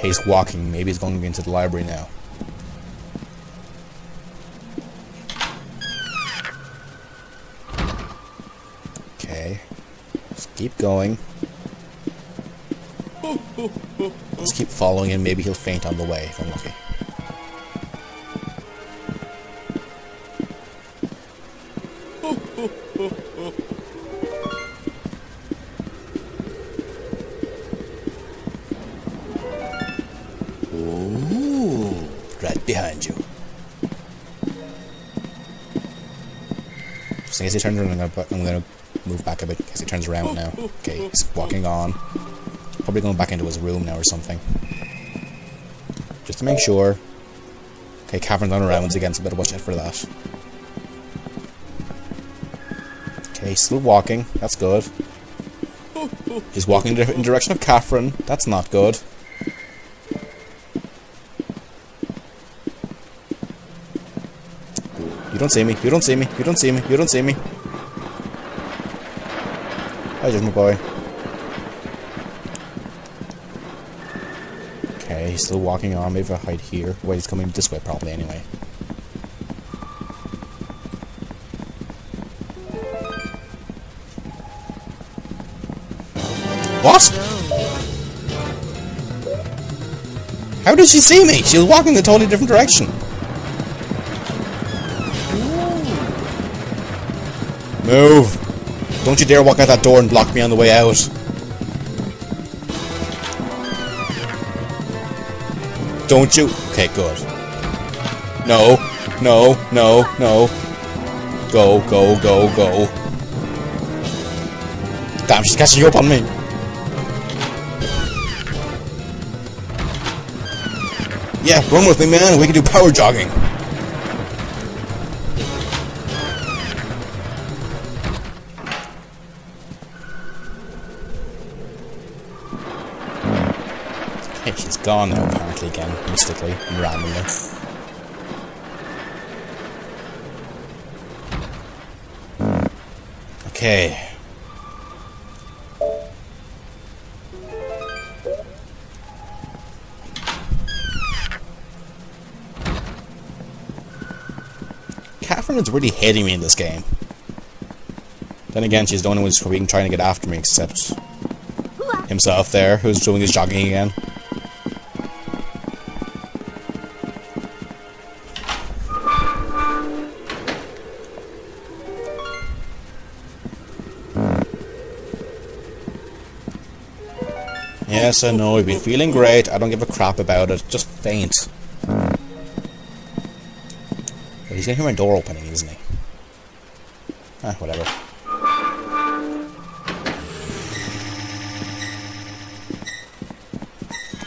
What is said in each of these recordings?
He's walking. Maybe he's going into the library now. Okay. Let's keep going. Let's keep following him. Maybe he'll faint on the way if I'm lucky. Right behind you. Case he turns around, I'm gonna, I'm gonna move back a bit in case he turns around now. Okay, he's walking on. Probably going back into his room now or something. Just to make sure. Okay, Cavern's on rounds again, so better watch out for that. Okay, still walking. That's good. He's walking in the direction of Catherine. That's not good. You don't see me. You don't see me. You don't see me. You don't see me. Hi, Judgement Boy. Okay, he's still walking on. Maybe if I'll hide here. Wait, he's coming this way probably anyway. What? How did she see me? She was walking in a totally different direction. Move! Don't you dare walk out that door and block me on the way out. Don't you? Okay, good. No, no, no, no. Go, go, go, go. Damn, she's catching up on me. Yeah, run with me, man. We can do power jogging. She's gone now, apparently, again, mystically and randomly. Okay. Catherine is really hating me in this game. Then again, she's the only one who's probably trying to get after me, except himself there, who's doing his jogging again. Yes, I know, you've been feeling great, I don't give a crap about it, just faint. But he's gonna hear my door opening, isn't he? Ah, whatever.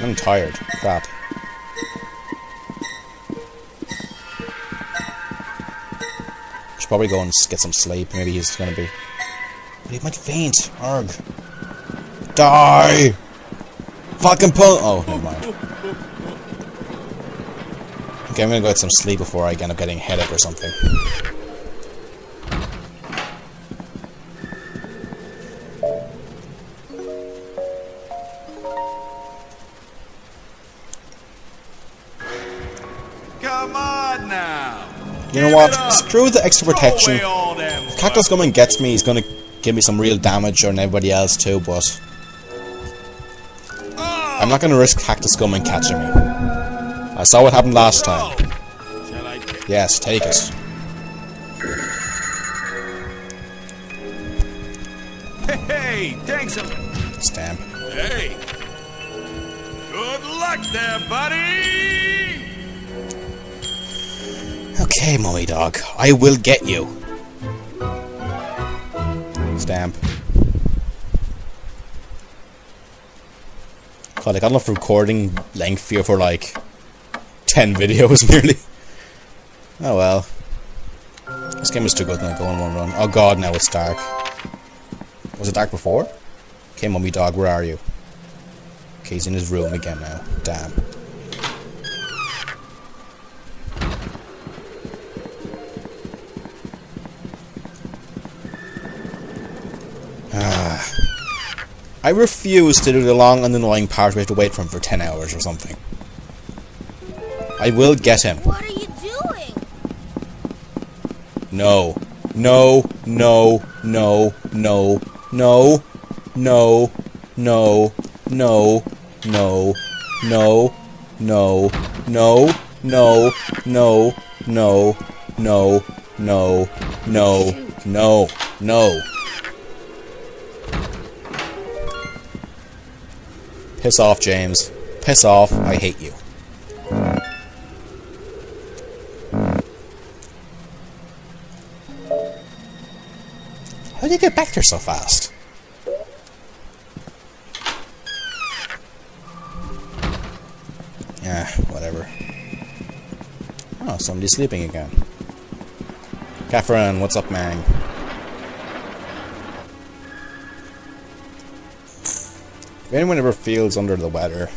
I'm tired. Crap. Should probably go and get some sleep. Maybe he's gonna be. But he might faint. Arg. Die! Fucking pull. Oh, never mind. Okay, I'm gonna go get some sleep before I end up getting a headache or something. Come on now. You know what? Screw the extra protection. away all them If Cactus Gunman gets me, he's gonna give me some real damage and everybody else too, but I'm not gonna risk Cactus Gunman catching me. I saw what happened last time. Shall I take Yes, take it. Hey, thanks a Stamp. Hey. Good luck there, buddy. Okay, Moe Dog. I will get you. Stamp. God, I got enough recording length here for like 10 videos nearly. Oh well. This game is too good now, go on one run. Oh god, now it's dark. Was it dark before? Okay, Mummy Dog, where are you? Okay, he's in his room again now. Damn. I refuse to do the long and annoying part we have to wait for him for 10 hours or something. I will get him. What are you doing? No. No, no, no, no, no, no, no, no, no, no, no, no, no, no, no, no, no, no, no, no. Piss off, James. Piss off. I hate you. How did you get back there so fast? Yeah, whatever. Oh, somebody's sleeping again. Catherine, what's up, man? If anyone ever feels under the weather,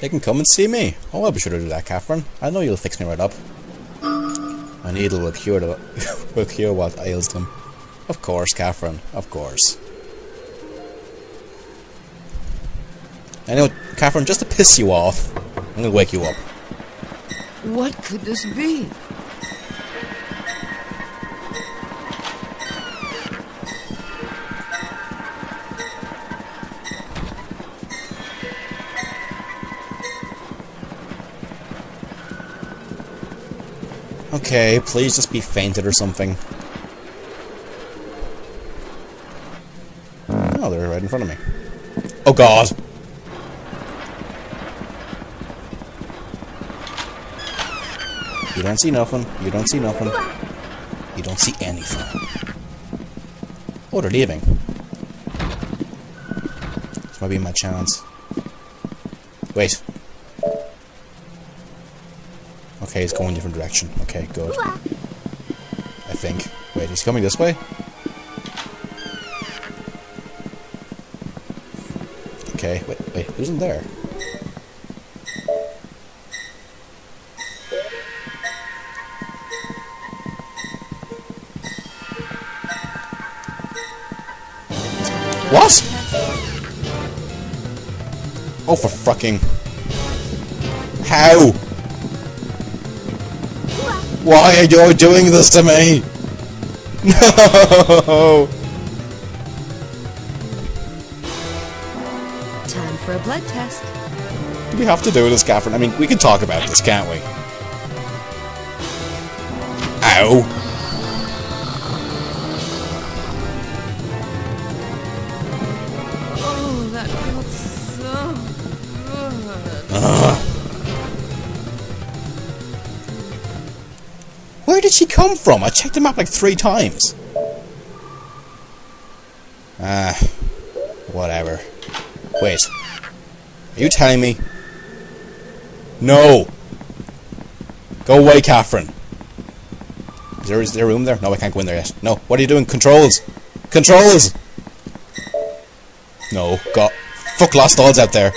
they can come and see me. Oh, I'll be sure to do that, Catherine. I know you'll fix me right up. A needle will cure, the, will cure what ails them. Of course, Catherine. Of course. I know, Catherine, just to piss you off, I'm gonna wake you up. What could this be? Okay, please just be fainted or something. Oh, they're right in front of me. Oh god! You don't see nothing. You don't see nothing. You don't see anything. Oh, they're leaving. This might be my chance. Wait. Okay, he's going a different direction. Okay, good. I think. Wait, he's coming this way? Okay, wait, wait, who's in there? What? Oh, for fucking... How? Why are you doing this to me? No! Time for a blood test. Do we have to do this, Catherine? I mean, we can talk about this, can't we? Ow! Did she come from? I checked the map like three times. Ah, whatever. Wait. Are you telling me? No! Go away, Catherine. Is there, is there room there? No, I can't go in there yet. No, what are you doing? Controls! Controls! No, God. Fuck lost odds out there.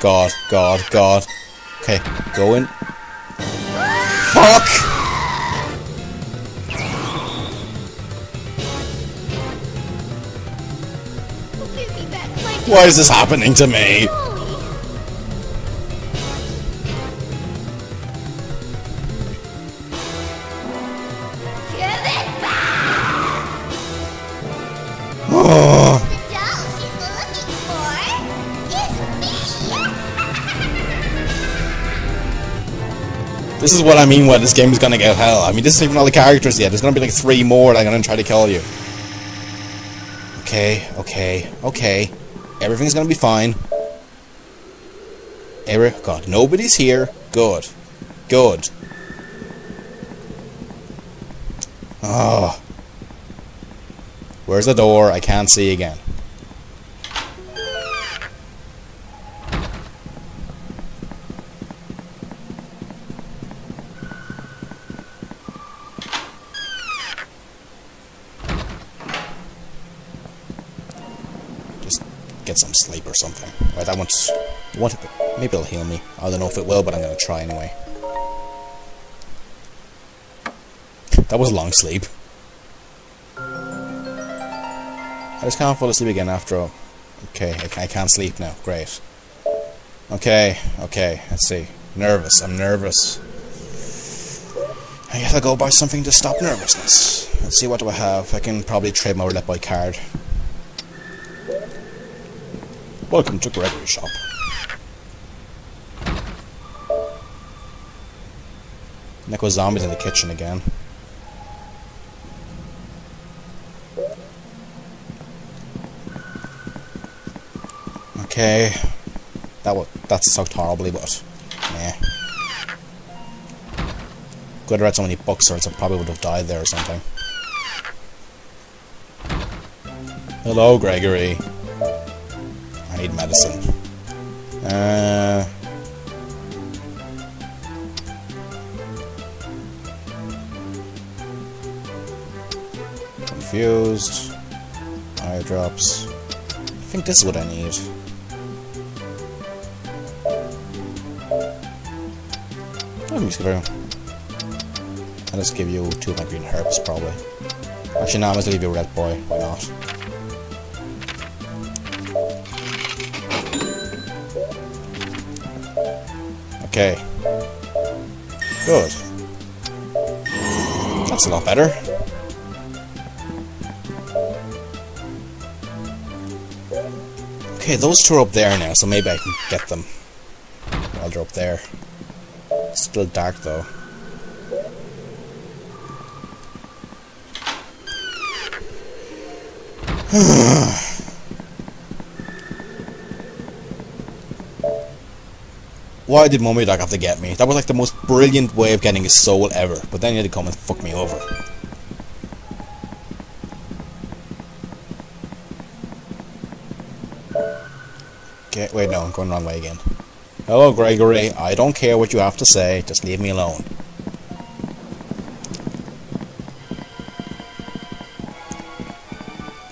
God, God, God. Okay, go in. Fuck! Why is this happening to me? Give it back! The doll she's looking for is me! this is what I mean why this game is gonna get hell. I mean, this isn't even all the characters yet. There's gonna be like three more that I'm gonna try to kill you. Okay, okay, okay. Everything's gonna be fine. Every God, nobody's here. Good. Good. Oh. Where's the door? I can't see again. Something. Right, I want, want maybe it'll heal me. I don't know if it will, but I'm gonna try anyway. That was a long sleep. I just can't fall asleep again after all. Okay, I, I can't sleep now. Great. Okay, okay, let's see. Nervous, I'm nervous. I guess I'll go buy something to stop nervousness. Let's see what do I have. I can probably trade my roulette by card. Welcome to Gregory's shop. Neko zombies in the kitchen again. Okay. That was that sucked horribly, but nah. Could have read so many books or else I probably would have died there or something. Hello, Gregory. Need medicine. Uh. Confused. Eye drops. I think this is what I need. Let me just give her. I'll just give you two of my green herbs, probably. Actually, no, I'm gonna leave you a red boy. Why not? Okay. Good. That's a lot better. Okay, those two are up there now, so maybe I can get them while they're up there. Still dark though. Why did Mummy Dog have to get me? That was like the most brilliant way of getting his soul ever, but then he had to come and fuck me over. Okay, wait, no, I'm going the wrong way again. Hello, Gregory. I don't care what you have to say, just leave me alone.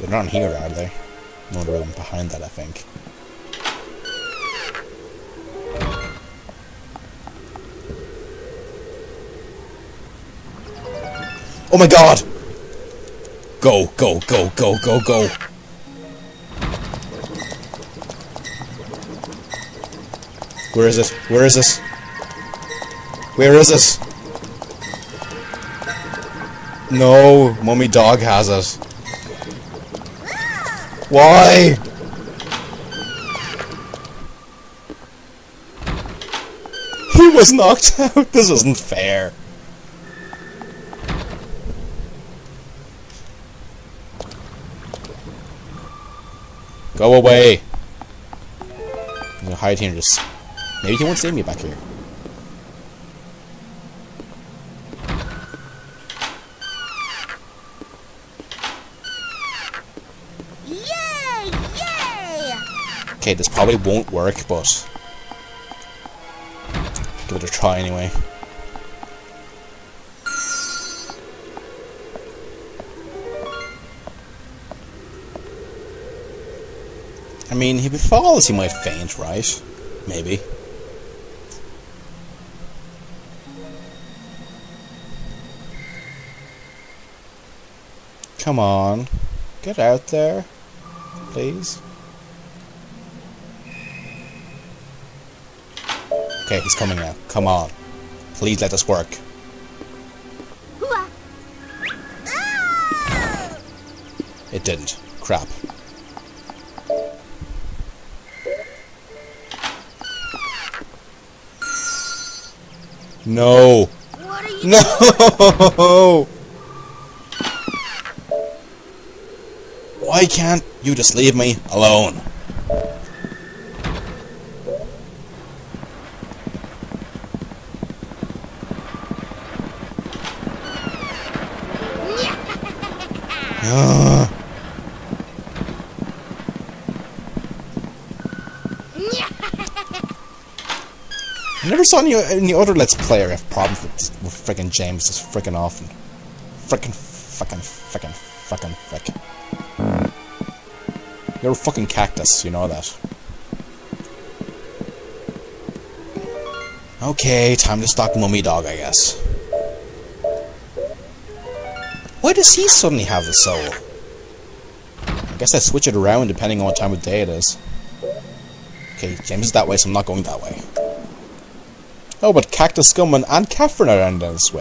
They're not here, are they? No, the room behind that, I think. Oh my god! Go, go, go, go, go, go. Where is it? Where is it? Where is it? No, mummy dog has it. Why? He was knocked out. This isn't fair. Go away. I'm gonna hide here and just. Maybe he won't see me back here. Yay! Yay! Okay, this probably won't work, but give it a try anyway. I mean, if he falls, he might faint, right? Maybe. Come on. Get out there. Please. Okay, he's coming now. Come on. Please let us work. It didn't. Crap. No. What are you No! Why can't you just leave me alone? saw in in other Let's Player have problems with, with freaking James just freaking often. Freaking, fucking, fucking, fucking, frick. You're a fucking cactus, you know that. Okay, time to stalk Mummy Dog, I guess. Why does he suddenly have the soul? I guess I switch it around depending on what time of day it is. Okay, James is that way, so I'm not going that way. Oh, but Cactus Gunman and Catherine are ending this way.